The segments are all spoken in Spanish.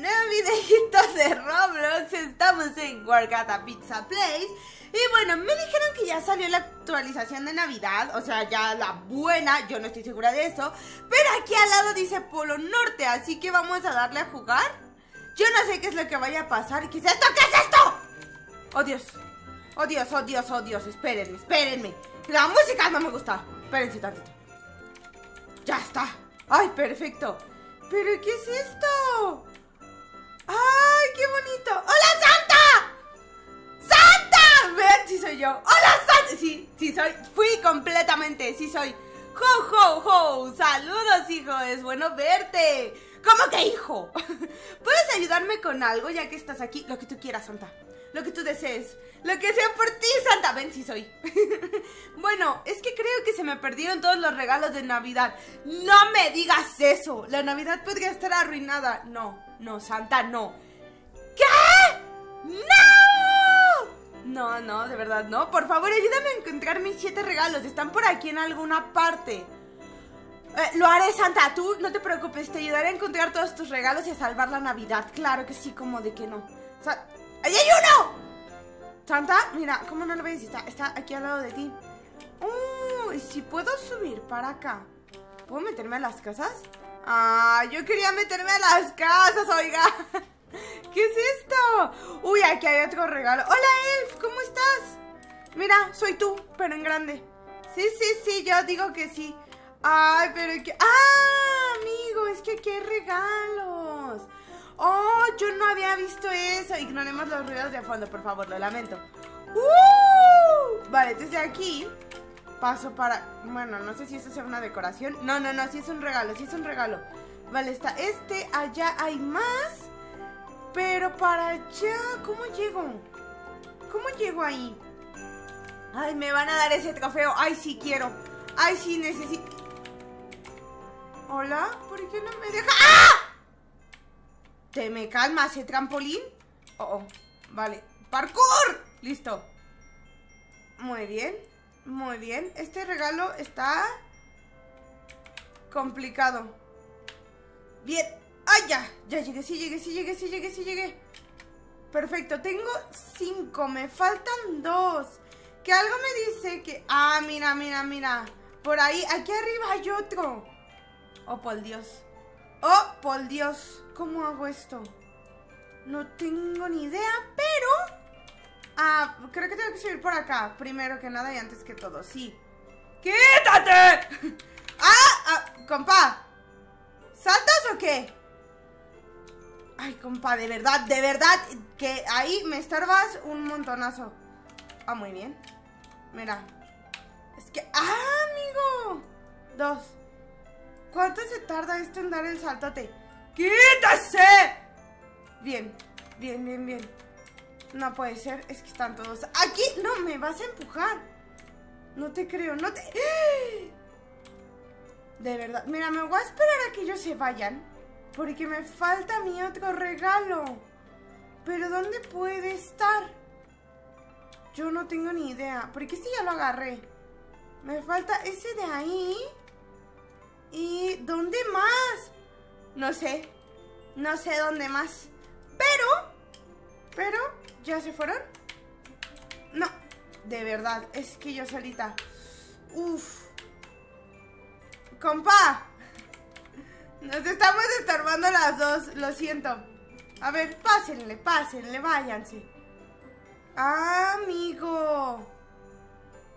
nuevo videito de Roblox. Estamos en Wargata Pizza Place. Y bueno, me dijeron que ya salió la actualización de Navidad, o sea, ya la buena, yo no estoy segura de eso. Pero aquí al lado dice Polo Norte, así que vamos a darle a jugar. Yo no sé qué es lo que vaya a pasar. ¿Qué es esto? ¿Qué es esto? Oh Dios, oh Dios, oh Dios, oh Dios, espérenme, espérenme. La música no me gusta. Espérense tantito. Ya está. Ay, perfecto. ¿Pero qué es esto? Sí soy. ¡Ho, ho, ho! ¡Saludos, hijo! Es bueno verte. ¿Cómo que hijo? ¿Puedes ayudarme con algo ya que estás aquí? Lo que tú quieras, Santa. Lo que tú desees. Lo que sea por ti, Santa. Ven si soy. bueno, es que creo que se me perdieron todos los regalos de Navidad. No me digas eso. La Navidad podría estar arruinada. No, no, Santa, no. ¿Qué? ¡No! No, no, de verdad, no. Por favor, ayúdame a encontrar mis siete regalos. Están por aquí en alguna parte. Eh, lo haré, Santa. Tú no te preocupes. Te ayudaré a encontrar todos tus regalos y a salvar la Navidad. Claro que sí, como de que no. Sa- ¡Ahí hay uno! Santa, mira, ¿cómo no lo ves? Está, está aquí al lado de ti. Uh, y si puedo subir para acá. ¿Puedo meterme a las casas? Ah, yo quería meterme a las casas, oiga. ¿Qué es esto? Uy, aquí hay otro regalo. Hola, Elf, ¿cómo estás? Mira, soy tú, pero en grande. Sí, sí, sí, yo digo que sí. Ay, pero que... ¡Ah, amigo! Es que aquí hay regalos. Oh, yo no había visto eso. Ignoremos los ruidos de fondo, por favor, lo lamento. ¡Uh! Vale, desde aquí paso para... Bueno, no sé si eso sea una decoración. No, no, no, sí es un regalo, sí es un regalo. Vale, está este, allá hay más. Pero para allá, ¿cómo llego? ¿Cómo llego ahí? Ay, me van a dar ese trofeo. Ay, sí quiero. Ay, sí necesito. Hola, ¿por qué no me deja? ¡Ah! ¿Te me calmas, ese trampolín? Oh, oh, vale. ¡Parkour! Listo. Muy bien, muy bien. Este regalo está complicado. Bien. ¡Ay, ya! Ya llegué, sí llegué, sí llegué, sí llegué, sí llegué. Perfecto, tengo cinco, me faltan dos. Que algo me dice que... Ah, mira, mira, mira. Por ahí, aquí arriba hay otro. Oh, por Dios. Oh, por Dios. ¿Cómo hago esto? No tengo ni idea, pero... Ah, creo que tengo que subir por acá. Primero que nada y antes que todo, sí. ¡Quítate! ¡Ah! ah compa. ¿Saltas o qué? Ay, compa, de verdad, de verdad Que ahí me estorbas un montonazo Ah, muy bien Mira Es que... ¡Ah, amigo! Dos ¿Cuánto se tarda esto en dar el saltote? ¡Quítase! Bien, bien, bien, bien No puede ser, es que están todos ¡Aquí! No, me vas a empujar No te creo, no te... De verdad, mira, me voy a esperar a que ellos se vayan Porque me falta mi otro regalo Pero ¿dónde puede estar? Yo no tengo ni idea Porque este ya lo agarré Me falta ese de ahí ¿Y dónde más? No sé No sé dónde más Pero Pero ¿Ya se fueron? No De verdad, es que yo solita Uf Compa Nos estamos estorbando las dos Lo siento. A ver, pásenle, pásenle, váyanse. Amigo.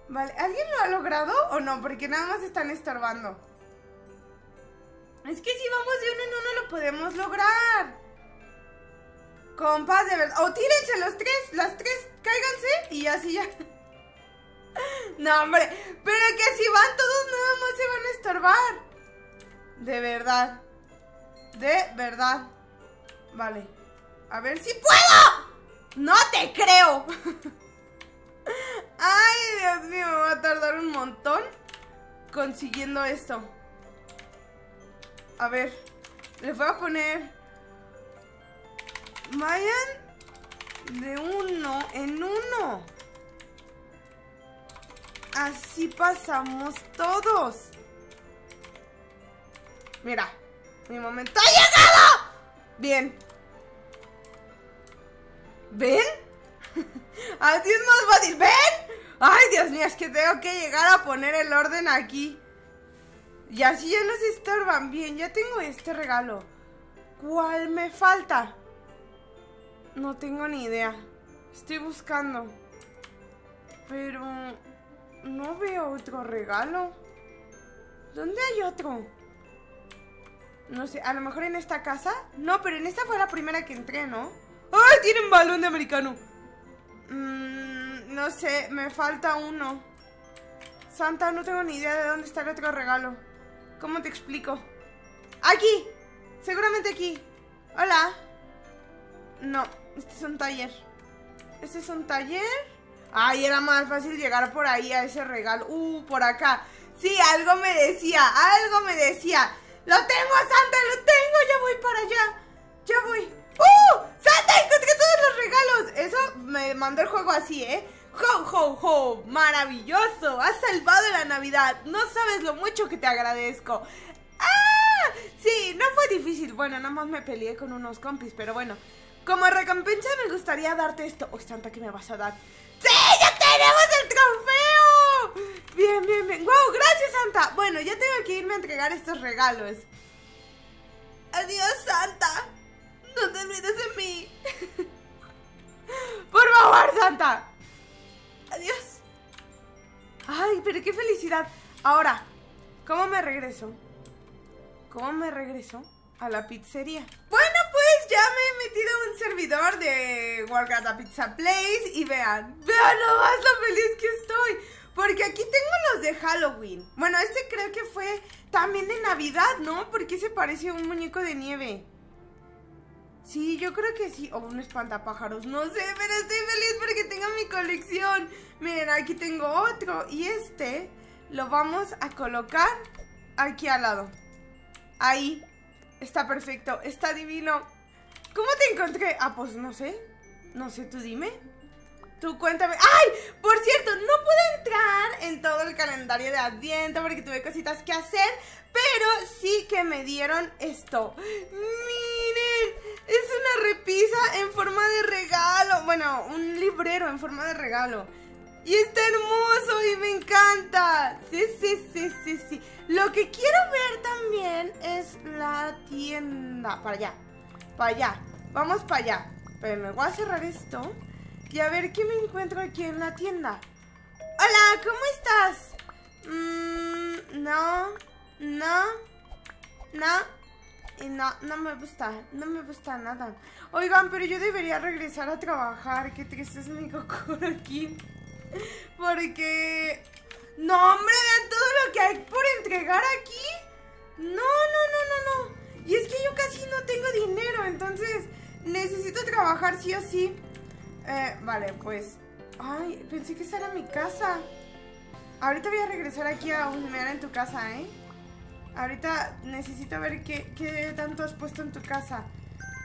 Vale, ¿alguien lo ha logrado o no? Porque nada más están estorbando. Es que si vamos de uno en uno lo podemos lograr. Compas, de verdad. O tírense los tres, las tres Cáiganse y así ya. No, hombre Pero que si van todos nada más se van a estorbar De verdad. De verdad. Vale. A ver si puedo. No te creo. Ay, Dios mío, me va a tardar un montón Consiguiendo esto. A ver Les voy a poner Vayan De uno en uno. Así pasamos todos. Mira, mi momento ha llegado. Bien, ¿Ven? Así es más fácil. ¿Ven? Ay, Dios mío, es que tengo que llegar a poner el orden aquí. Y así ya nos estorban. Bien, ya tengo este regalo. ¿Cuál me falta? No tengo ni idea. Estoy buscando. Pero no veo otro regalo. ¿Dónde hay otro? No sé, a lo mejor en esta casa. No, pero en esta fue la primera que entré, ¿no? ¡Ay! Tienen balón de americano. Mmm, no sé, me falta uno. Santa, no tengo ni idea de dónde está el otro regalo. ¿Cómo te explico? ¡Aquí! Seguramente aquí. Hola. No, este es un taller. Este es un taller. Ay, era más fácil llegar por ahí a ese regalo. Uh, por acá. Sí, algo me decía, algo me decía. ¡Lo tengo, Santa! ¡Lo tengo! ¡Ya voy para allá! ¡Ya voy! ¡Uh! ¡Santa! ¡Encontré todos los regalos! Eso me mandó el juego así, ¿eh? ¡Ho, ho, ho! ¡Maravilloso! ¡Has salvado la Navidad! No sabes lo mucho que te agradezco. ¡Ah! Sí, no fue difícil. Bueno, nada más me peleé con unos compis, pero bueno. Como recompensa me gustaría darte esto. Oh, Santa, ¿qué me vas a dar? ¡Sí! ¡Ya tenemos el trofeo! Bien, bien, bien. ¡Wow! Gracias, Santa. Bueno, ya tengo que irme a entregar estos regalos. Adiós, Santa. No te olvides de mí. Por favor, Santa. Adiós. Ay, pero qué felicidad. Ahora, ¿cómo me regreso? ¿Cómo me regreso a la pizzería? Bueno, pues ya me he metido un servidor de Wargata Pizza Place y vean, vean nomás lo. Porque aquí tengo los de Halloween. Bueno, este creo que fue también de Navidad, ¿no? Porque se parece a un muñeco de nieve. Sí, yo creo que sí. O un espantapájaros. No sé, pero estoy feliz porque tengo mi colección. Miren, aquí tengo otro. Y este lo vamos a colocar aquí al lado. Ahí. Está perfecto. Está divino. ¿Cómo te encontré? Ah, pues no sé. No sé, tú dime. Tú cuéntame. ¡Ay! Por cierto, no pude entrar en todo el calendario de Adviento porque tuve cositas que hacer. Pero sí que me dieron esto. ¡Miren! Es una repisa en forma de regalo. Bueno, un librero en forma de regalo. Y está hermoso y me encanta. Sí, sí, sí, sí, sí. Lo que quiero ver también es la tienda. Para allá. Para allá. Vamos para allá. Pero me voy a cerrar esto. Y a ver qué me encuentro aquí en la tienda. Hola, ¿cómo estás? Mmm, no, no, no. Y no, no me gusta, no me gusta nada. Oigan, pero yo debería regresar a trabajar. Qué triste es mi cocoro aquí. Porque... No, hombre, vean todo lo que hay por entregar aquí. No, no, no, no, no. Y es que yo casi no tengo dinero, entonces necesito trabajar sí o sí. Eh, vale, pues... Ay, pensé que esa era mi casa. Ahorita voy a regresar aquí a humear en tu casa, ¿eh? Ahorita necesito ver qué, qué tanto has puesto en tu casa.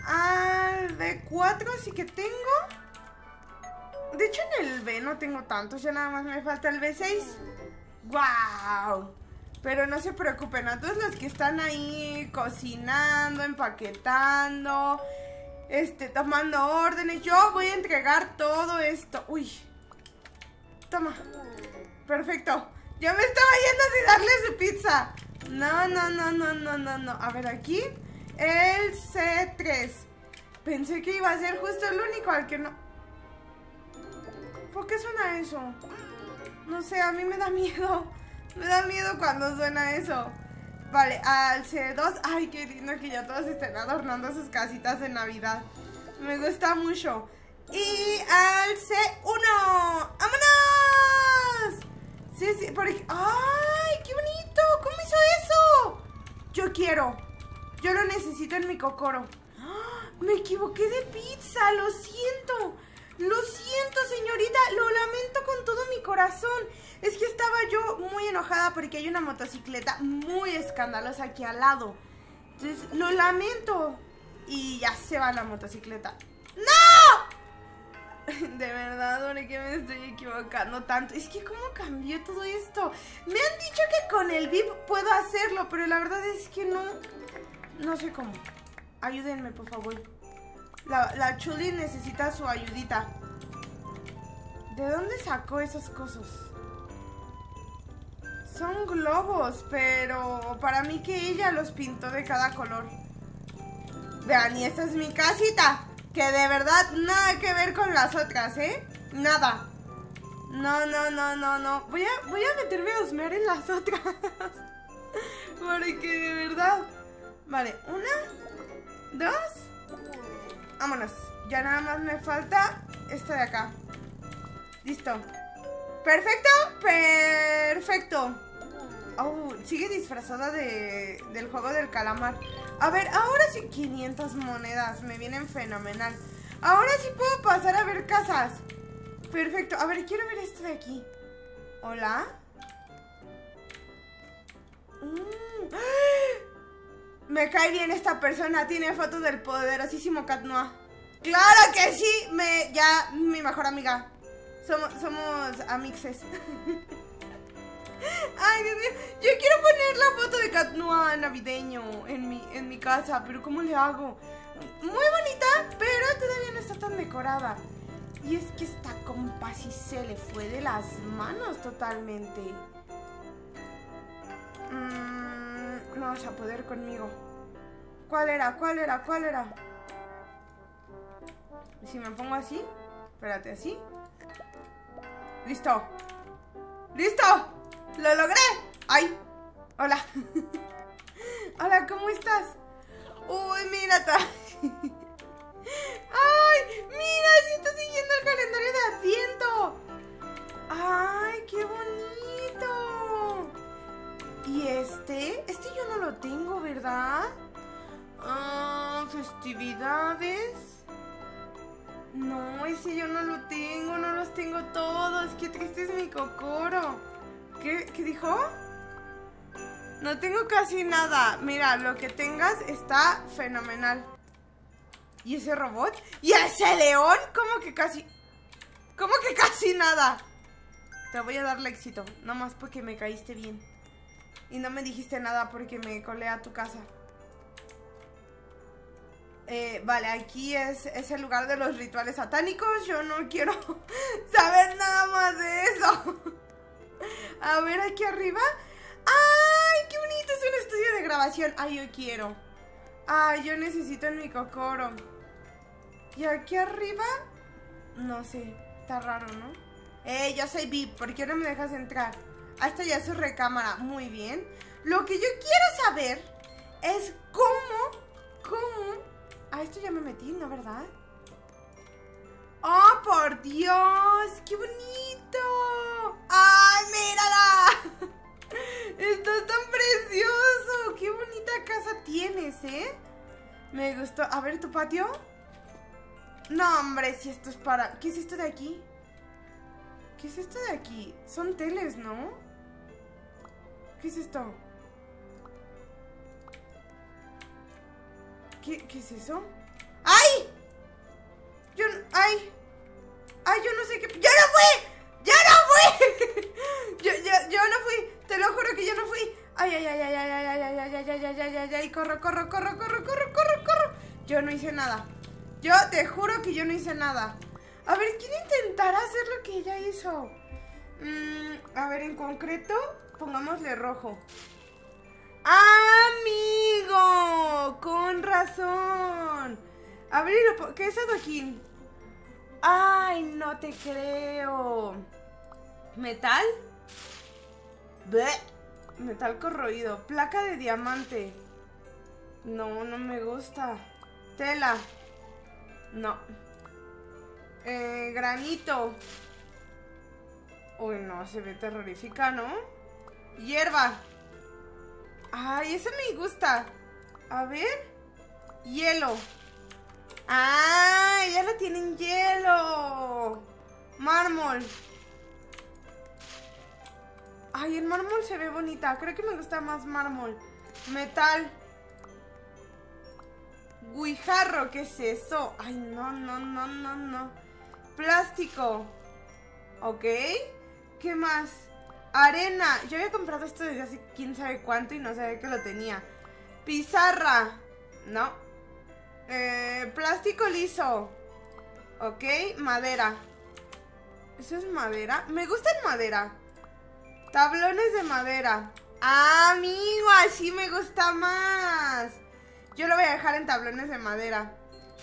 Al B4 sí que tengo. De hecho en el B no tengo tantos, ya nada más me falta el B6. ¡Wow! Pero no se preocupen, a todos los que están ahí cocinando, empaquetando, este, tomando órdenes, yo voy a entregar todo esto. Uy. Toma. Perfecto. Ya me estaba yendo sin darle su pizza. No, no, no, no, no, no, no. A ver, aquí. El C3. Pensé que iba a ser justo el único al que no... ¿Por qué suena eso? No sé, a mí me da miedo. Me da miedo cuando suena eso. Vale, al C2. Ay, qué lindo que ya todos estén adornando sus casitas de Navidad. Me gusta mucho. Y al C1. ¡Vámonos! Sí, sí, por aquí. ¡Ay, qué bonito! ¿Cómo hizo eso? Yo quiero. Yo lo necesito en mi cocoro. ¡Ah! Me equivoqué de pizza, lo siento. Lo siento, señorita, lo lamento con todo mi corazón. Es que estaba yo muy enojada porque hay una motocicleta muy escandalosa aquí al lado. Entonces, lo lamento. Y ya se va la motocicleta. ¡No! De verdad, ¿por qué me estoy equivocando tanto? Es que cómo cambió todo esto. Me han dicho que con el VIP puedo hacerlo, pero la verdad es que no... No sé cómo. Ayúdenme, por favor. La, la Chuli necesita su ayudita. ¿De dónde sacó esas cosas? Son globos, pero para mí que ella los pintó de cada color. Vean, y esta es mi casita. Que de verdad nada que ver con las otras, ¿eh? Nada. No, no, no, no, no. Voy a, voy a meterme a husmear en las otras. Porque de verdad. Vale, una, dos. Vámonos. Ya nada más me falta esta de acá. Listo. Perfecto, perfecto. Oh, sigue disfrazada de, del juego del calamar. A ver, ahora sí 500 monedas. Me vienen fenomenal. Ahora sí puedo pasar a ver casas. Perfecto. A ver, quiero ver esto de aquí. Hola. Mm. Me cae bien esta persona. Tiene fotos del poderosísimo Cat ¡Claro que sí! Me, ya, mi mejor amiga. Somos, amixes. Ay, Dios mío. Yo quiero poner la foto de Cat navideño en mi, en mi casa, pero ¿cómo le hago? Muy bonita, pero todavía no está tan decorada. Y es que esta compa sí se le fue de las manos totalmente. Mm, no vas a poder conmigo. ¿Cuál era? ¿Cuál era? ¿Cuál era? Si me pongo así, espérate, así. ¡Listo! ¡Listo! ¡Lo logré! ¡Ay! Hola. Hola, ¿cómo estás? Uy, mira. ¡Ay! Mira, si está siguiendo el calendario de Adviento. ¡Ay, qué bonito! ¿Y este? Este yo no lo tengo, ¿verdad? Ah, festividades. No, ese yo no lo tengo, no los tengo todos. Qué triste es mi cocoro. ¿Qué, dijo? No tengo casi nada. Mira, lo que tengas está fenomenal. ¿Y ese robot? ¿Y ese león? ¿Cómo que casi? ¿Cómo que casi nada? Te voy a darle éxito, nomás porque me caíste bien. Y no me dijiste nada porque me colé a tu casa. Eh, vale, aquí es, es el lugar de los rituales satánicos. Yo no quiero saber nada más de eso. A ver, aquí arriba. ¡Ay, qué bonito! Es un estudio de grabación. ¡Ay, yo quiero! ¡Ay, yo necesito en mi cocoro! Y aquí arriba... No sé, está raro, ¿no? Eh, yo soy VIP, ¿por qué no me dejas entrar? Esta ya es su recámara, muy bien Lo que yo quiero saber es cómo, cómo... Ah, esto ya me metí, ¿no, verdad? ¡Oh, por Dios! ¡Qué bonito! ¡Ay, mírala! Está tan precioso. ¡Qué bonita casa tienes, eh! Me gustó. A ver, ¿tu patio? No, hombre, si esto es para... ¿Qué es esto de aquí? ¿Qué es esto de aquí? Son teles, ¿no? ¿Qué es esto? ¿Qué, qué es eso? ¡Ay! Yo... ¡Ay! ¡Ay, yo no sé qué... ¡Yo no fui! ¡Yo no fui! yo, yo, yo no fui. Te lo juro que yo no fui. Ay, ay, ay, ay, ay, ay, ay, ay, ay, ay, ay, ay, ay, ay, ay, corro, corro, corro, corro, corro, corro, corro. Yo no hice nada. Yo te juro que yo no hice nada. A ver, quiero intentar hacer lo que ella hizo. a ver, en concreto, pongámosle rojo. ¡Amigo! Con razón. A ver, ¿qué es adoquín? ¡Ay, no te creo! ¿Metal? Metal corroído. Placa de diamante. No, no me gusta. Tela. No. Eh, granito. Uy, no, se ve terrorífica, ¿no? Hierba. Ay, ese me gusta. A ver. Hielo. ¡Ah! Ya lo tienen hielo. Mármol. Ay, el mármol se ve bonita. Creo que me gusta más mármol. Metal. Guijarro, ¿qué es eso? Ay, no, no, no, no, no. Plástico. Ok. ¿Qué más? Arena. Yo había comprado esto desde hace quién sabe cuánto y no sabía que lo tenía. Pizarra. No. Eh, plástico liso. Ok, madera. ¿Eso es madera? Me gusta en madera. Tablones de madera. Ah, amigo, así me gusta más. Yo lo voy a dejar en tablones de madera.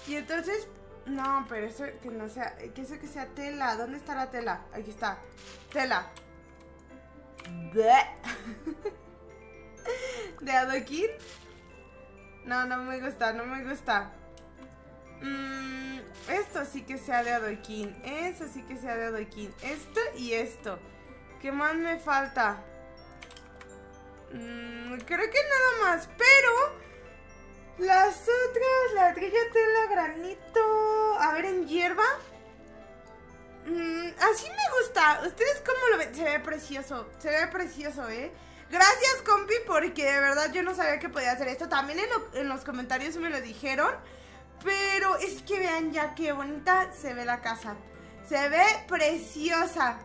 Y entonces, no, pero eso que no sea, que eso que sea tela. ¿Dónde está la tela? Aquí está. Tela. ¿De adoquín? No, no me gusta, no me gusta. Mm, esto sí que sea de adoquín. Eso sí que sea de adoquín. Esto y esto. ¿Qué más me falta? Mm, creo que nada más. Pero... Las otras, la tela granito. A ver, en hierba. Mm, así me gusta. ¿Ustedes cómo lo ven? Se ve precioso. Se ve precioso, ¿eh? Gracias, compi, porque de verdad yo no sabía que podía hacer esto. También en, los comentarios me lo dijeron. Pero es que vean ya qué bonita se ve la casa. Se ve preciosa.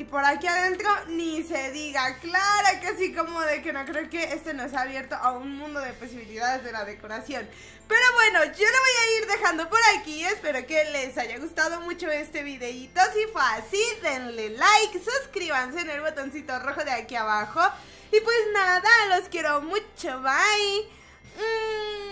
Y por aquí adentro ni se diga. Claro que sí, como de que no creo que este nos ha abierto a un mundo de posibilidades de la decoración. Pero bueno, yo lo voy a ir dejando por aquí. Espero que les haya gustado mucho este videito. Si fue así, denle like, suscríbanse en el botoncito rojo de aquí abajo. Y pues nada, los quiero mucho. Bye. Mm.